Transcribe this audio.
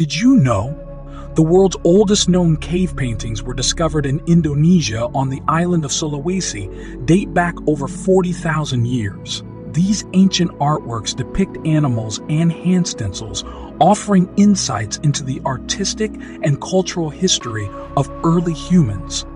Did you know? The world's oldest known cave paintings were discovered in Indonesia on the island of Sulawesi, date back over 40,000 years. These ancient artworks depict animals and hand stencils, offering insights into the artistic and cultural history of early humans.